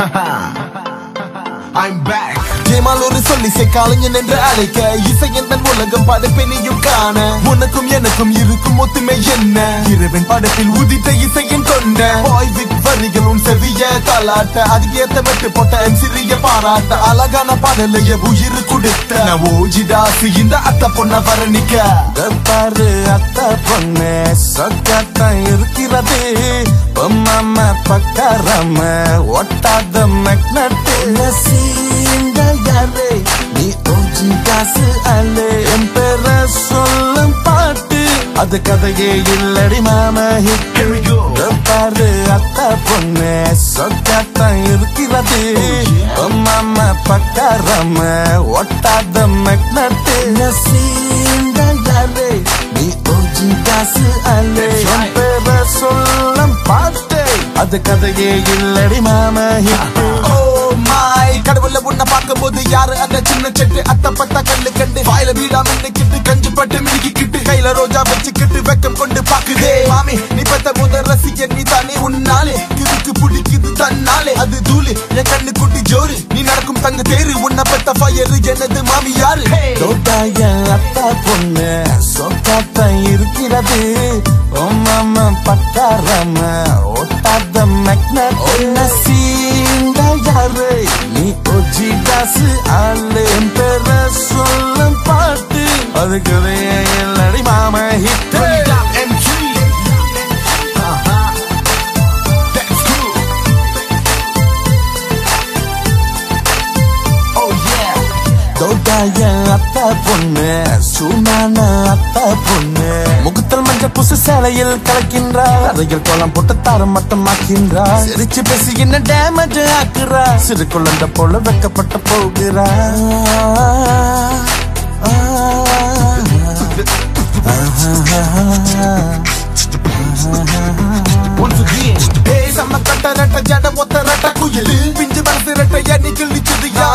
I'm back. ஜெயமால் சொல்லி கலைஞன் என்று அழைக்க. இசை எந்த உலகம் படைப்பெனியும் காண. உனக்கும் எனக்கும் இருக்கும் ஒத்துமை என்ன? இரவின் படத்தில் உதித்த இசையின் கொண்ட பாய் வித் வரிகள் உன் செவிய தாளாட்ட அதுக்கேத்த மெட்டு போட்ட என் சிறிய பாராட்ட அழகான பாடலைய உயிர் கொடுத்த. நான் ஓஜிடாசு இந்த அத்த பொண்ண வர்ணிக்க பாரு அத்த பொண்ணு சொக்கத்தான் இருக்கிறது. பொம்மாம பக்காரம ஒட்டாத மெக்னட்டு. சீண்ட யாரே நீ ஓஜி காசு அல்ல. என் பேர சொல்லும் பாட்டு அது கதையே இல்லடி மாம ஹிட். பாரு அத்த பொண்ணு சொக்கத்தான் இருக்கிறது. பொம்மாம பக்காரம ஒட்டாத மெக்னட்டு சீண்ட யாரே நீ ஓஜி காசு அல்ல. என் பேர சொல்லும் பாட்டு அது கதையே இல்லடி மாம ஹிட் ஓ மை கடவுள உன்னை பார்க்கும்போது யாரு? அந்த சின்ன செட்டு அத்த பத்த கல்லு கண்டு வாயில வீடா மின்னுக்கிட்டு மாமி பெத்த முதல் ரசிகன் நீ தானே உன்னாலே? இதுக்கு பிடிக்குது தன்னாலே. அது தூளு என் கண்ணு குட்டி ஜோரு. நீ நடக்கும் தங்க தேரு உன்னை பெத்த ஃபயரு எனது மாமி யாரு? தோட்டாய அத்தா பொண்ணு. சொக்காத்தான் இருக்கிறது. ஓமாம பக்காரம ஒட்டாத மெக்னட் ஒன்ன சீண்ட யாரு? நீ ஒஜி காசு ஆளு என் பேர சொல்லும் பாட்டு. அது கதையே இல்லடி மாம ஹிட் தோட்டாய அத்தா பொண்ணு சூனான அத்த பொண்ணு. முகத்தில் மஞ்ச புசு சேலையில் கலக்கின்றார். அறையில் கோலம் போட்டு தாரம் மட்டும் ஆக்கின்றார் சிரிச்சு பேசி என்ன டேமேஜ் ஆக்குறா சிறு குழந்தை போல வெக்கப்பட்டு போகிறா Once again. Hey, செம்ம கட்ட ரெட்ட ஜட ஒத்த ரெட்ட குயில். பிஞ்சு மனசு ரெட்ட எண்ணி கிழிச்சது யா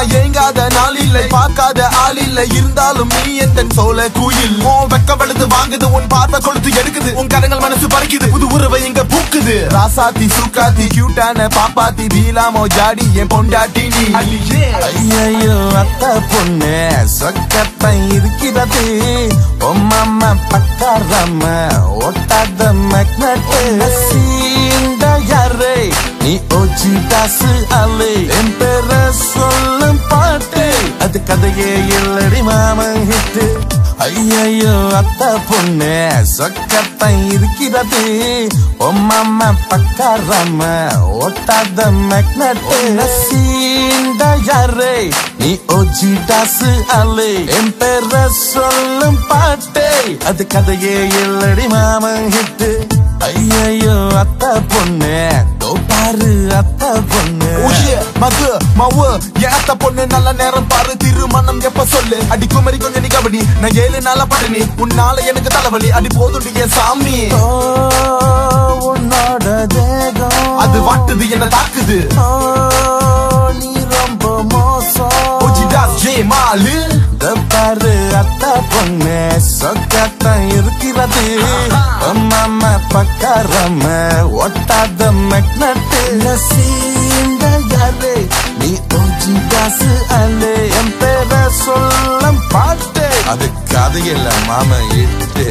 இல்லை பார்க்காத ஆள் இல்லை. இருந்தாலும் நீ என் சோல குயில்? ஓ வெக்க வெளுது வாங்குது உன் பார்வை கொளுத்து எடுக்குது. உன் கரங்கள் மனசு பறிக்குது. புது உறவை இங்க பூக்குது. ராசாத்தி சுக்காத்தி கியூட்டான பாப்பாத்தி பீலாமோ ஜாடி என் பொண்டாட்டி நீ. ஐயோ அத்த பொண்ணு சொக்கத்தை இருக்கிறது. ஒம்மம்ம பக்காரம்ம ஒட்டாத மக்னட்டு சீண்ட யாரே? நீ ஓச்சி தாசு அலை என் பேர சொல்ல பாட்டு கதையே இல்லடி மாமன் ஹிட்டு. ஐயோ அத்த பொண்ணு சொக்கத்தான் இருக்கிறது. ஒம்மம்ம பக்காரம்ம ஒட்டாத மெக்னட் சீண்ட யாரே நீ ஓஜி டாசு அலை என் பேர சொல்லும் பாட்டே அது கதையே இல்லடி மாமன் ஹிட்டு. ஐயோ அத்த பொண்ணு பாரு அத்த பொண்ணு? உய்ய மகு மவு என் அத்த பொண்ணு. நல்ல நேரம் பாரு திருமணம் எப்ப சொல்லு? அடி குமரி கொஞ்சம் நீ கபடி. நான் ஏழு நாள பட்டினி உன்னால எனக்கு தலைவலி. அடி போதுடி என் சாமி. ஓ, உன்னோட தேகம். அது வாட்டுது என்ன தாக்குது. நீ ரொம்ப மோசம். ஜே மாலு. பாரு அத்த பொண்ணு. சொக்கத்தான் இருக்கிறது. மாமா பக்காரம ஒட்டாத மெக்னட்டு. சீண்ட யாரு நீ ஓஜி காசு அல்ல என் பேர சொல்லம் பாட்டு அது கதையில மாம இட்டு